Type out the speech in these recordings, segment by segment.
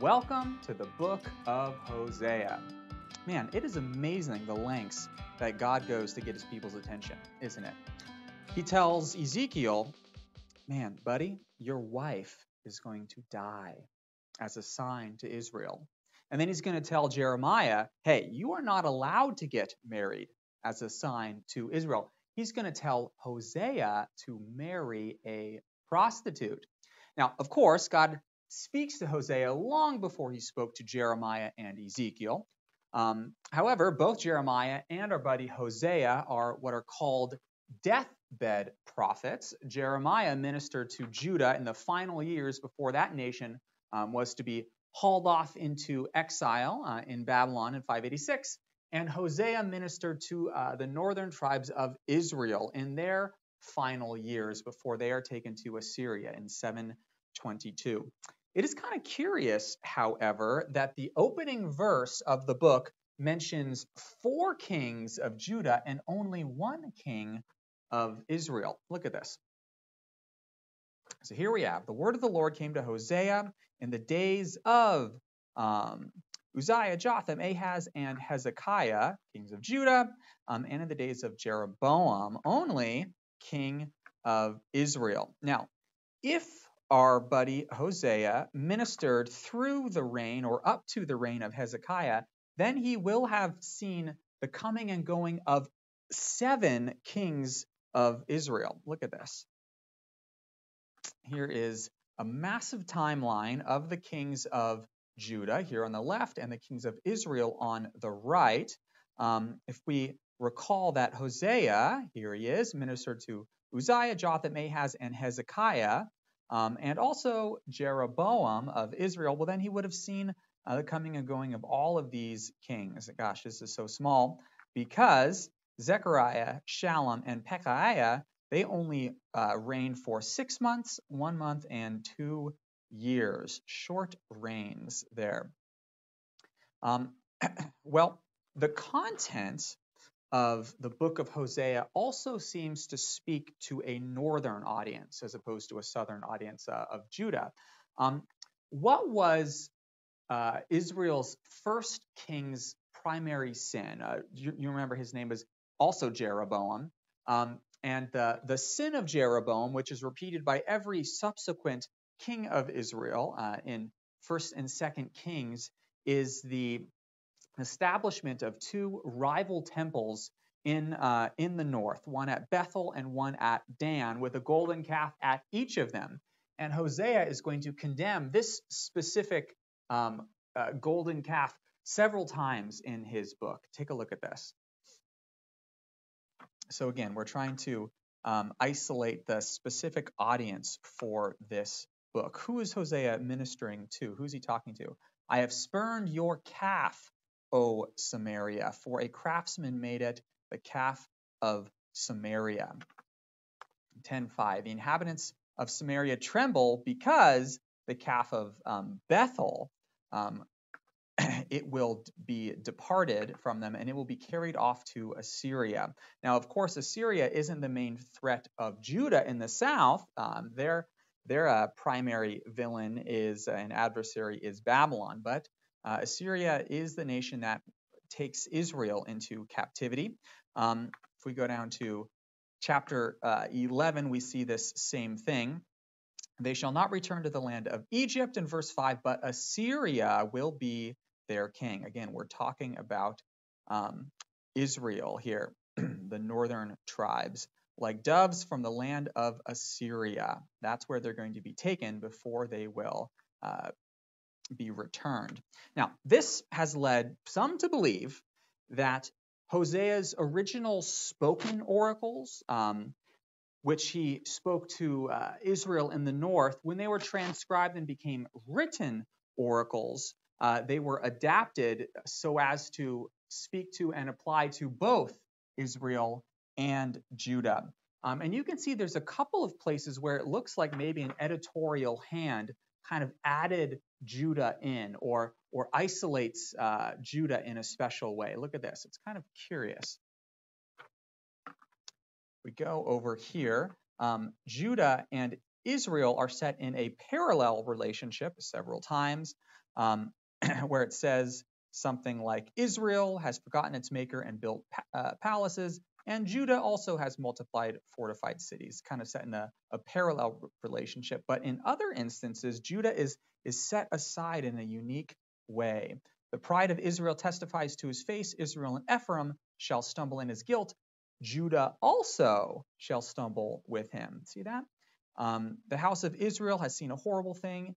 Welcome to the book of Hosea. Man, it is amazing the lengths that God goes to get his people's attention, isn't it? He tells Ezekiel, Man, buddy, your wife is going to die as a sign to Israel. And then he's going to tell Jeremiah, Hey, you are not allowed to get married as a sign to Israel. He's going to tell Hosea to marry a prostitute. Now, of course, God speaks to Hosea long before he spoke to Jeremiah and Ezekiel. Um, however, both Jeremiah and our buddy Hosea are what are called deathbed prophets. Jeremiah ministered to Judah in the final years before that nation um, was to be hauled off into exile uh, in Babylon in 586. And Hosea ministered to uh, the northern tribes of Israel in their final years before they are taken to Assyria in 722. It is kind of curious, however, that the opening verse of the book mentions four kings of Judah and only one king of Israel. Look at this. So here we have the word of the Lord came to Hosea in the days of um, Uzziah, Jotham, Ahaz, and Hezekiah, kings of Judah, um, and in the days of Jeroboam, only king of Israel. Now, if our buddy Hosea ministered through the reign or up to the reign of Hezekiah, then he will have seen the coming and going of seven kings of Israel. Look at this. Here is a massive timeline of the kings of Judah here on the left and the kings of Israel on the right. Um, if we recall that Hosea, here he is, ministered to Uzziah, Jotham, Ahaz, and Hezekiah, um, and also Jeroboam of Israel, well, then he would have seen uh, the coming and going of all of these kings. Gosh, this is so small because Zechariah, Shallum, and Pekahiah, they only uh, reigned for six months, one month, and two years. Short reigns there. Um, well, the content of the book of Hosea also seems to speak to a northern audience as opposed to a southern audience uh, of Judah. Um, what was uh, Israel's first king's primary sin? Uh, you, you, remember his name was also Jeroboam. Um, and the, the sin of Jeroboam, which is repeated by every subsequent king of Israel uh, in First and Second Kings, is the establishment of two rival temples in, uh, in the north, one at Bethel and one at Dan, with a golden calf at each of them. And Hosea is going to condemn this specific um, uh, golden calf several times in his book. Take a look at this. So, again, we're trying to um, isolate the specific audience for this book. Who is Hosea ministering to? Who's he talking to? I have spurned your calf O Samaria, for a craftsman made it the calf of Samaria. 10.5, the inhabitants of Samaria tremble because the calf of um, Bethel, um, it will be departed from them and it will be carried off to Assyria. Now, of course, Assyria isn't the main threat of Judah in the south. Um, their their uh, primary villain is uh, an adversary is Babylon, but uh, Assyria is the nation that takes Israel into captivity. Um, if we go down to chapter uh, 11, we see this same thing. They shall not return to the land of Egypt in verse 5, but Assyria will be their king. Again, we're talking about um, Israel here, the northern tribes, like doves from the land of Assyria. That's where they're going to be taken before they will uh, be returned. Now, this has led some to believe that Hosea's original spoken oracles, um, which he spoke to uh, Israel in the north, when they were transcribed and became written oracles, uh, they were adapted so as to speak to and apply to both Israel and Judah. Um, and you can see there's a couple of places where it looks like maybe an editorial hand kind of added Judah in or, or isolates uh, Judah in a special way. Look at this. It's kind of curious. We go over here. Um, Judah and Israel are set in a parallel relationship several times, um, where it says something like Israel has forgotten its maker and built uh, palaces, and Judah also has multiplied fortified cities, kind of set in a, a parallel relationship. But in other instances, Judah is, is set aside in a unique way. The pride of Israel testifies to his face. Israel and Ephraim shall stumble in his guilt. Judah also shall stumble with him. See that? Um, the house of Israel has seen a horrible thing.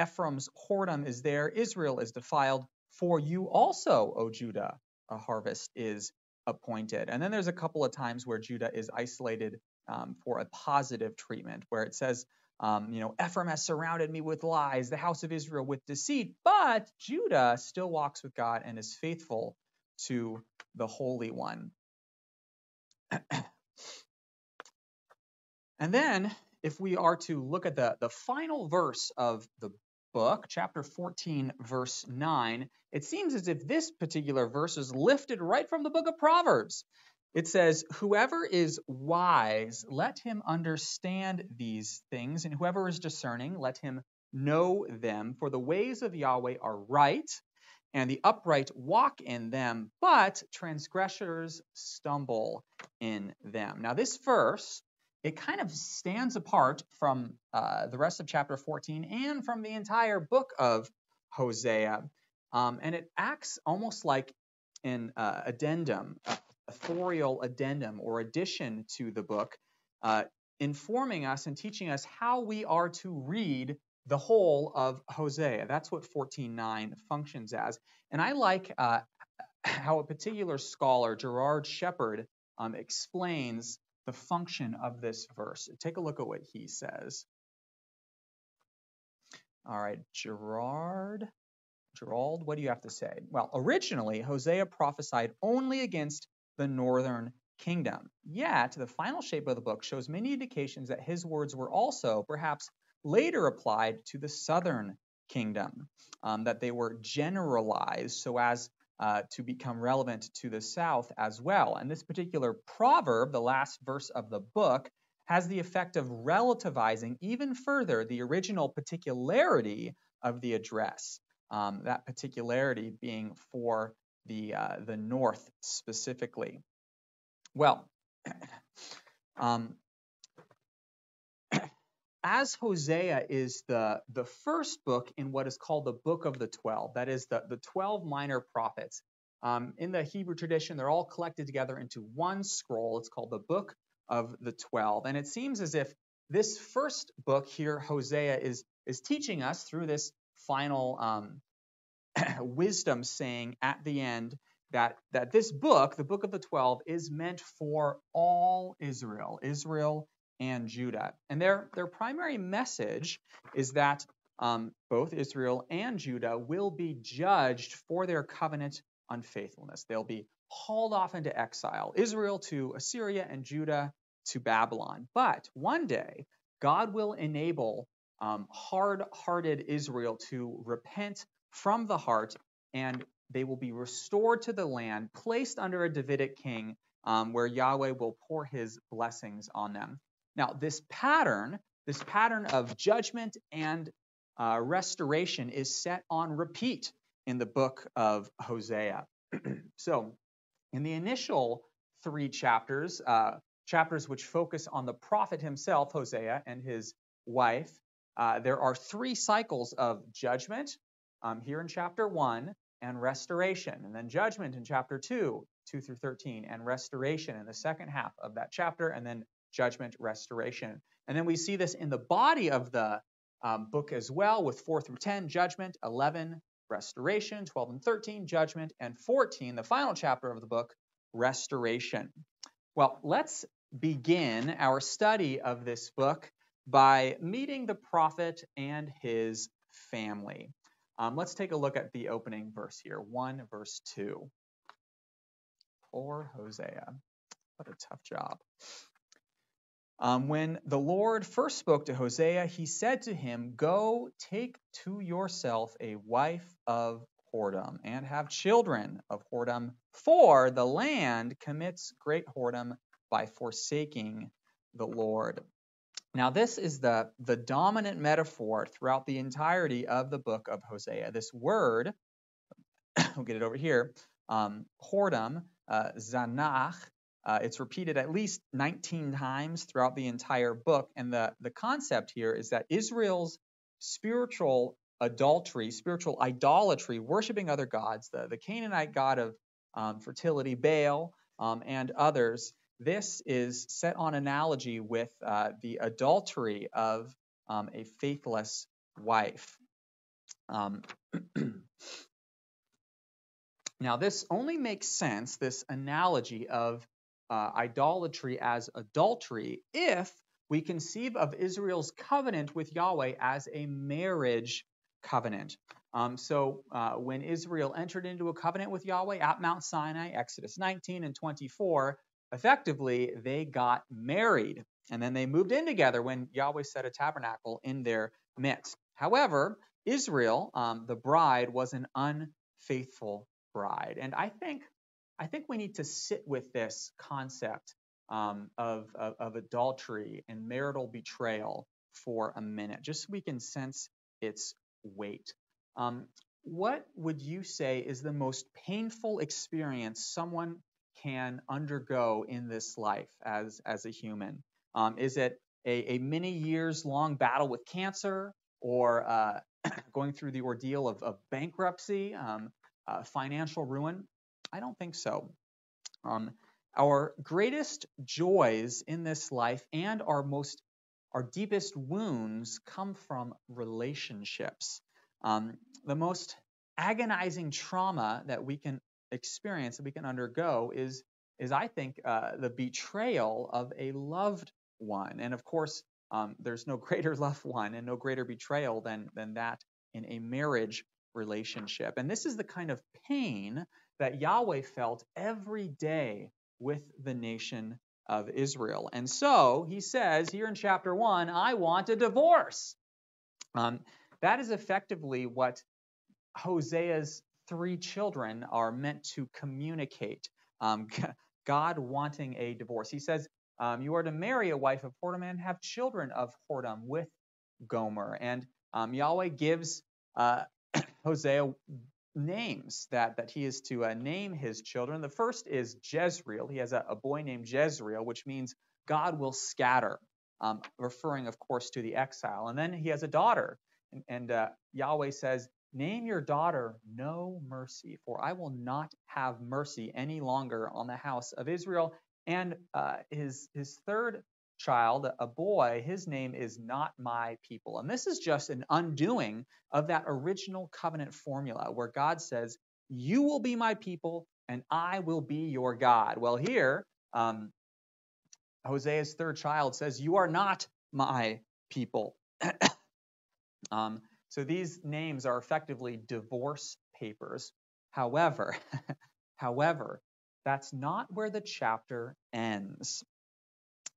Ephraim's whoredom is there. Israel is defiled. For you also, O Judah, a harvest is appointed. And then there's a couple of times where Judah is isolated um, for a positive treatment, where it says, um, you know, Ephraim has surrounded me with lies, the house of Israel with deceit, but Judah still walks with God and is faithful to the Holy One. and then, if we are to look at the, the final verse of the book, chapter 14, verse 9, it seems as if this particular verse is lifted right from the book of Proverbs. It says, Whoever is wise, let him understand these things, and whoever is discerning, let him know them. For the ways of Yahweh are right, and the upright walk in them, but transgressors stumble in them. Now, this verse it kind of stands apart from uh, the rest of chapter 14 and from the entire book of Hosea. Um, and it acts almost like an uh, addendum, authorial addendum or addition to the book, uh, informing us and teaching us how we are to read the whole of Hosea. That's what 14.9 functions as. And I like uh, how a particular scholar, Gerard Sheppard, um, explains the function of this verse. Take a look at what he says. All right, Gerard, Gerald, what do you have to say? Well, originally, Hosea prophesied only against the northern kingdom. Yet, the final shape of the book shows many indications that his words were also, perhaps later applied to the southern kingdom, um, that they were generalized so as uh, to become relevant to the South as well. And this particular proverb, the last verse of the book, has the effect of relativizing even further the original particularity of the address. Um, that particularity being for the uh, the North specifically. Well, um, as Hosea is the, the first book in what is called the Book of the Twelve, that is the, the 12 minor prophets. Um, in the Hebrew tradition, they're all collected together into one scroll. It's called the Book of the Twelve. And it seems as if this first book here, Hosea, is, is teaching us through this final um, wisdom saying at the end that, that this book, the Book of the Twelve, is meant for all Israel. Israel and Judah. And their, their primary message is that um, both Israel and Judah will be judged for their covenant unfaithfulness. They'll be hauled off into exile, Israel to Assyria and Judah to Babylon. But one day, God will enable um, hard hearted Israel to repent from the heart, and they will be restored to the land, placed under a Davidic king, um, where Yahweh will pour his blessings on them. Now, this pattern, this pattern of judgment and uh, restoration is set on repeat in the book of Hosea. so, in the initial three chapters, uh, chapters which focus on the prophet himself, Hosea, and his wife, uh, there are three cycles of judgment um, here in chapter 1 and restoration, and then judgment in chapter 2, 2 through 13, and restoration in the second half of that chapter, and then judgment, restoration. And then we see this in the body of the um, book as well, with 4 through 10, judgment, 11, restoration, 12 and 13, judgment, and 14, the final chapter of the book, restoration. Well, let's begin our study of this book by meeting the prophet and his family. Um, let's take a look at the opening verse here, 1 verse 2. Poor Hosea. What a tough job. Um, when the Lord first spoke to Hosea, he said to him, Go take to yourself a wife of whoredom and have children of whoredom, for the land commits great whoredom by forsaking the Lord. Now, this is the, the dominant metaphor throughout the entirety of the book of Hosea. This word, we'll get it over here, um, whoredom, uh, zanach, uh, it's repeated at least 19 times throughout the entire book. And the, the concept here is that Israel's spiritual adultery, spiritual idolatry, worshiping other gods, the, the Canaanite god of um, fertility, Baal, um, and others, this is set on analogy with uh, the adultery of um, a faithless wife. Um, now, this only makes sense, this analogy of uh, idolatry as adultery, if we conceive of Israel's covenant with Yahweh as a marriage covenant. Um, so uh, when Israel entered into a covenant with Yahweh at Mount Sinai, Exodus 19 and 24, effectively they got married and then they moved in together when Yahweh set a tabernacle in their midst. However, Israel, um, the bride, was an unfaithful bride. And I think, I think we need to sit with this concept um, of, of, of adultery and marital betrayal for a minute, just so we can sense its weight. Um, what would you say is the most painful experience someone can undergo in this life as, as a human? Um, is it a, a, many years long battle with cancer or uh, going through the ordeal of, of bankruptcy, um, uh, financial ruin? I don't think so. Um, our greatest joys in this life and our most our deepest wounds come from relationships. Um, the most agonizing trauma that we can experience, that we can undergo, is, is I think, uh, the betrayal of a loved one. And of course, um, there's no greater loved one and no greater betrayal than, than that in a marriage relationship. And this is the kind of pain that Yahweh felt every day with the nation of Israel. And so he says here in chapter 1, I want a divorce. Um, that is effectively what Hosea's three children are meant to communicate. Um, God wanting a divorce. He says, um, You are to marry a wife of whoredom and have children of whoredom with Gomer. And um, Yahweh gives uh, Hosea names that, that he is to uh, name his children. The first is Jezreel. He has a, a boy named Jezreel, which means God will scatter, um, referring, of course, to the exile. And then he has a daughter. And, and uh, Yahweh says, Name your daughter no mercy, for I will not have mercy any longer on the house of Israel. And uh, his, his third child, a boy, his name is not my people. And this is just an undoing of that original covenant formula where God says, You will be my people and I will be your God. Well, here, um, Hosea's third child says, You are not my people. um, so these names are effectively divorce papers. However, however, that's not where the chapter ends.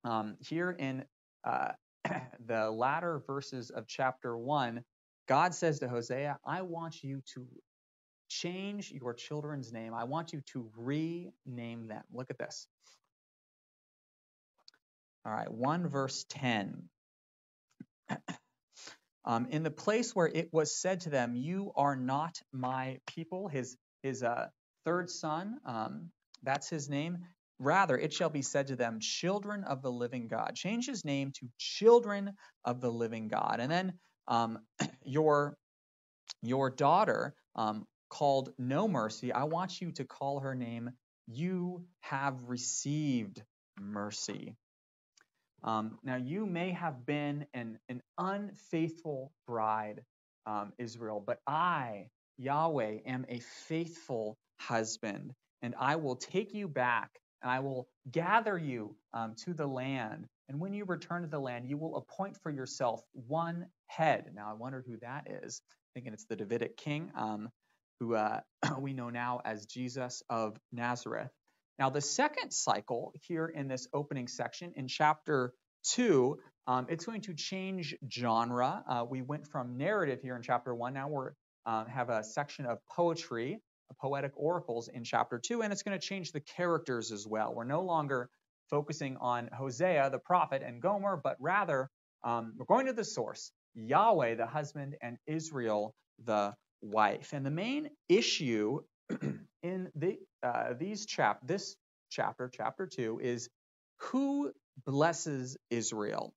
Um, here in uh, the latter verses of chapter 1, God says to Hosea, I want you to change your children's name. I want you to rename them. Look at this. All right, 1 verse 10. um, in the place where it was said to them, You are not my people, his, his uh, third son, um, that's his name. Rather, it shall be said to them, children of the living God. Change his name to children of the living God. And then um, your, your daughter, um, called No Mercy, I want you to call her name, You Have Received Mercy. Um, now, you may have been an, an unfaithful bride, um, Israel, but I, Yahweh, am a faithful husband, and I will take you back and I will gather you um, to the land. And when you return to the land, you will appoint for yourself one head. Now, I wondered who that is. Thinking it's the Davidic king, um, who uh, we know now as Jesus of Nazareth. Now, the second cycle here in this opening section in chapter two, um, it's going to change genre. Uh, we went from narrative here in chapter one. Now we uh, have a section of poetry poetic oracles in chapter 2, and it's going to change the characters as well. We're no longer focusing on Hosea, the prophet, and Gomer, but rather Um, we're going to the source Yahweh, the husband, and Israel, the wife. And the main issue in the, uh, these chap this chapter, chapter two, is who blesses Israel?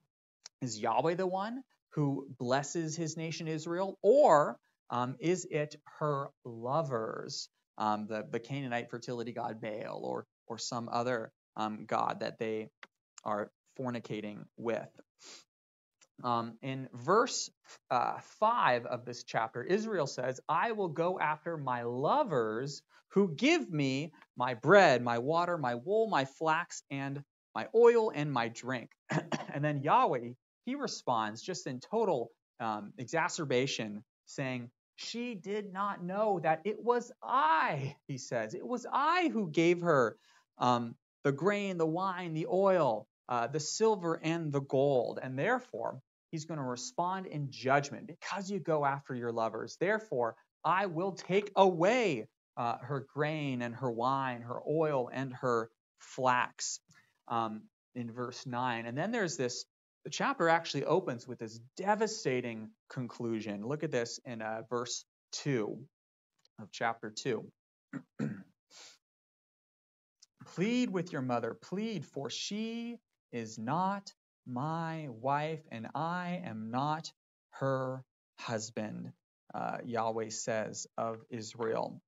Is Yahweh the one who blesses his nation Israel, or um, is it her lovers, um, the, the Canaanite fertility god Baal, or or some other um, god that they are fornicating with? Um, in verse uh, 5 of this chapter, Israel says, I will go after my lovers who give me my bread, my water, my wool, my flax, and my oil, and my drink. and then Yahweh, he responds just in total um, exacerbation, saying, She did not know that it was I, he says. It was I who gave her um, the grain, the wine, the oil, uh, the silver and the gold. And therefore, he's going to respond in judgment because you go after your lovers. Therefore, I will take away uh, her grain and her wine, her oil and her flax. Um, in verse 9. And then there's this, the chapter actually opens with this devastating conclusion. Look at this in uh, verse 2 of chapter 2. Plead with your mother, plead, for she is not my wife, and I am not her husband, uh, Yahweh says of Israel.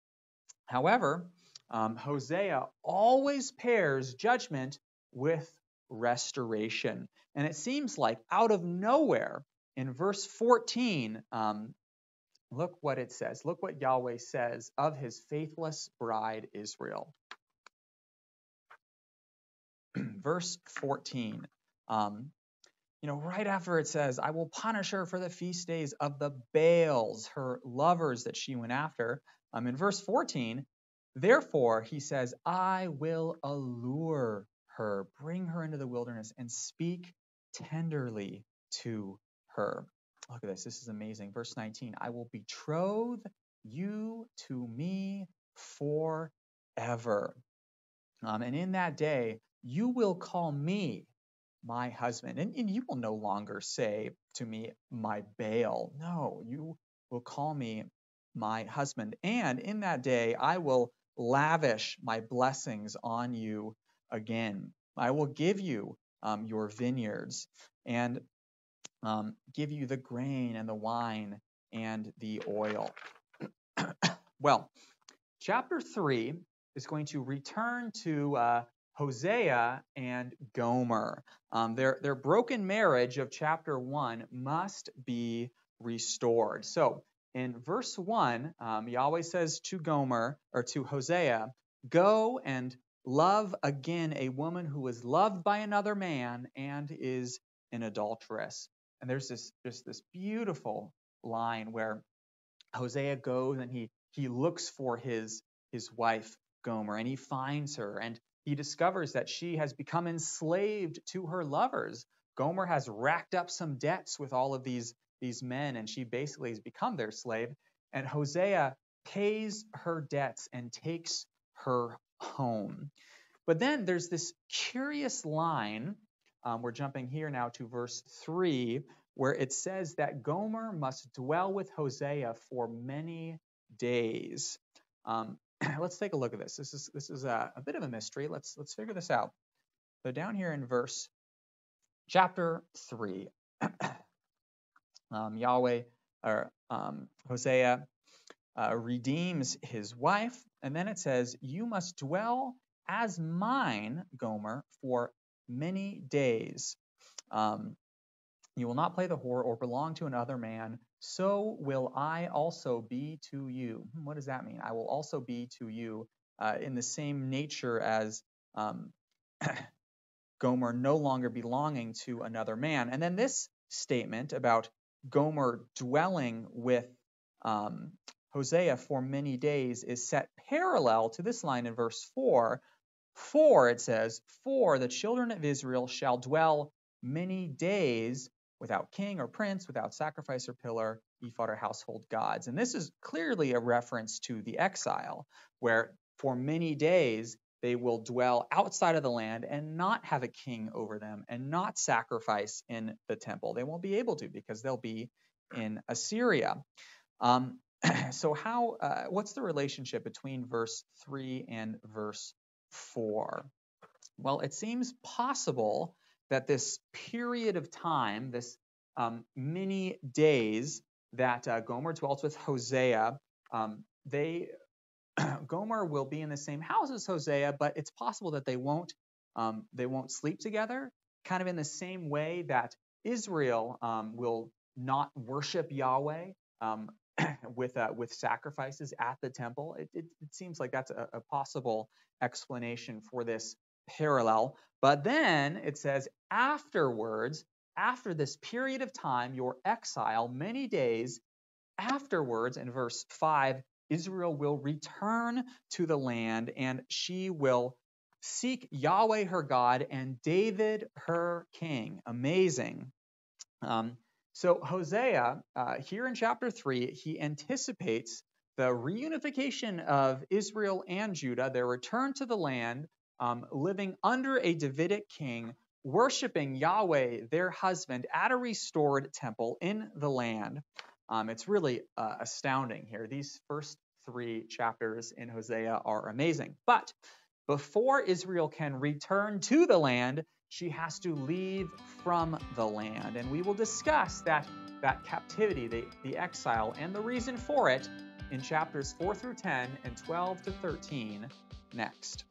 However, um, Hosea always pairs judgment with restoration. And it seems like out of nowhere, in verse 14, um, look what it says. Look what Yahweh says of his faithless bride Israel. verse 14. Um, you know, right after it says, I will punish her for the feast days of the Baals, her lovers that she went after. Um, in verse 14, therefore, he says, I will allure her, bring her into the wilderness, and speak tenderly to her. Look at this. This is amazing. Verse 19 I will betroth you to me forever. Um, and in that day, you will call me my husband. And, and, you will no longer say to me, my Baal. No, you will call me my husband. And in that day, I will lavish my blessings on you again. I will give you um, your vineyards and um, give you the grain and the wine and the oil. well, chapter 3 is going to return to uh, Hosea and Gomer. Um, their, their broken marriage of chapter 1 must be restored. So in verse 1, um, Yahweh says to Gomer, or to Hosea, Go and love again a woman who was loved by another man and is an adulteress. And there's this just this beautiful line where Hosea goes and he he looks for his his wife Gomer and he finds her and he discovers that she has become enslaved to her lovers. Gomer has racked up some debts with all of these these men and she basically has become their slave and Hosea pays her debts and takes her home. But then there's this curious line. Um, we're jumping here now to verse 3, where it says that Gomer must dwell with Hosea for many days. Um, let's take a look at this. This is this is a, a, bit of a mystery. Let's let's figure this out. So down here in verse chapter three, um, Yahweh or um, Hosea uh, redeems his wife, and then it says, "You must dwell as mine, Gomer, for many days." Um, you will not play the whore or belong to another man. So will I also be to you. Hmm, what does that mean? I will also be to you uh, in the same nature as um, Gomer no longer belonging to another man. And then this statement about Gomer dwelling with um, Hosea for many days is set parallel to this line in verse 4. For, it says, For the children of Israel shall dwell many days without king or prince, without sacrifice or pillar, ephod or household gods. And this is clearly a reference to the exile, where for many days they will dwell outside of the land and not have a king over them and not sacrifice in the temple. They won't be able to because they'll be in Assyria. Um, so how uh, what's the relationship between verse 3 and verse 4? Well, it seems possible that this period of time, this um, many days that uh, Gomer dwelt with Hosea, um, they Gomer will be in the same house as Hosea, but it's possible that they won't um, they won't sleep together. Kind of in the same way that Israel um, will not worship Yahweh um, with uh, with sacrifices at the temple. It, it, it seems like that's a, a, possible explanation for this parallel. But then it says afterwards, after this period of time, your exile, many days afterwards, in verse five, Israel will return to the land, and she will seek Yahweh her God and David her king. Amazing. Um, so Hosea, uh, here in chapter 3, he anticipates the reunification of Israel and Judah, their return to the land, um, living under a Davidic king, worshiping Yahweh, their husband, at a restored temple in the land. Um, it's really uh, astounding here. These first three chapters in Hosea are amazing. But before Israel can return to the land, she has to leave from the land. And we will discuss that, that captivity, the, the exile, and the reason for it in chapters 4 through 10 and 12 to 13 next.